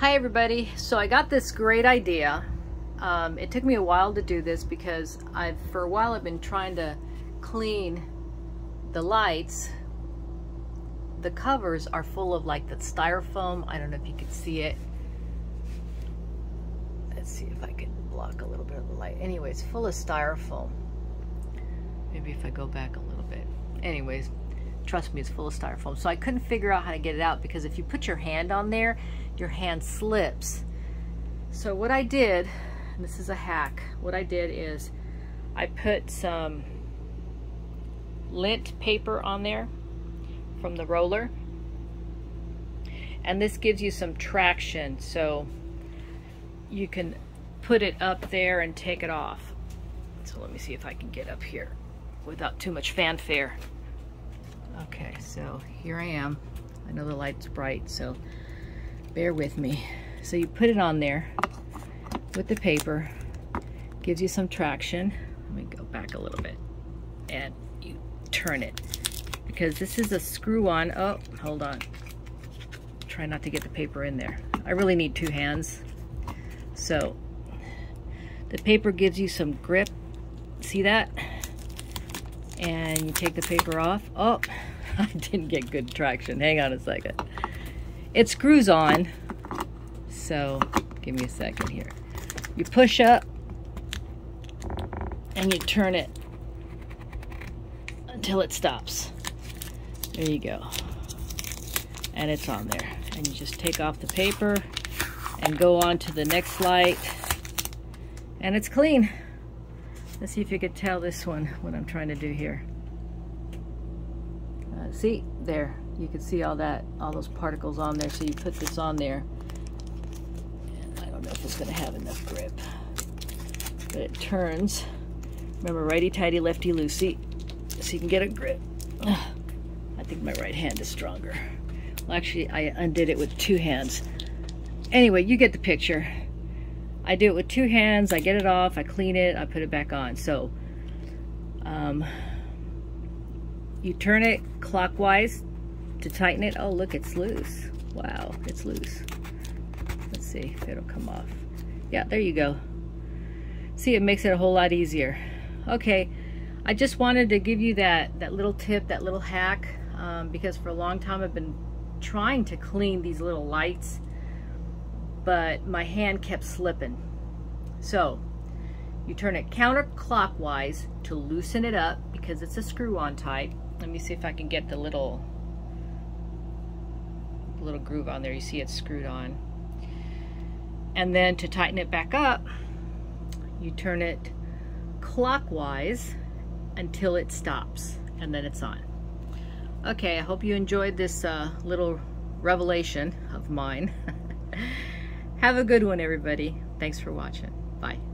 Hi everybody. So I got this great idea. Um, it took me a while to do this because I've for a while I've been trying to clean the lights. The covers are full of like the styrofoam. I don't know if you can see it. Let's see if I can block a little bit of the light. Anyways, full of styrofoam. Maybe if I go back a little bit. Anyways, trust me, it's full of styrofoam. So I couldn't figure out how to get it out because if you put your hand on there, your hand slips. So what I did, this is a hack, what I did is I put some lint paper on there from the roller. And this gives you some traction so you can put it up there and take it off. So let me see if I can get up here without too much fanfare. So here I am. I know the light's bright, so bear with me. So you put it on there with the paper, gives you some traction. Let me go back a little bit. And you turn it. Because this is a screw-on. Oh, hold on. Try not to get the paper in there. I really need two hands. So the paper gives you some grip. See that? And you take the paper off. Oh, I didn't get good traction. Hang on a second. It screws on. So give me a second here. You push up and you turn it until it stops. There you go. And it's on there. And you just take off the paper and go on to the next light. And it's clean. Let's see if you could tell this one, what I'm trying to do here. See, there, you can see all that, all those particles on there. So you put this on there. And I don't know if it's gonna have enough grip, but it turns. Remember, righty-tighty, lefty-loosey, so you can get a grip. I think my right hand is stronger. Well, actually, I undid it with two hands. Anyway, you get the picture. I do it with two hands, I get it off, I clean it, I put it back on. So, um, you turn it clockwise to tighten it. Oh, look, it's loose. Wow, it's loose. Let's see if it'll come off. Yeah, there you go. See, it makes it a whole lot easier. Okay, I just wanted to give you that, that little tip, that little hack, um, because for a long time I've been trying to clean these little lights, but my hand kept slipping. So, you turn it counterclockwise to loosen it up because it's a screw-on type. Let me see if I can get the little little groove on there. You see it's screwed on. And then to tighten it back up, you turn it clockwise until it stops and then it's on. Okay, I hope you enjoyed this uh, little revelation of mine. Have a good one, everybody. Thanks for watching. Bye.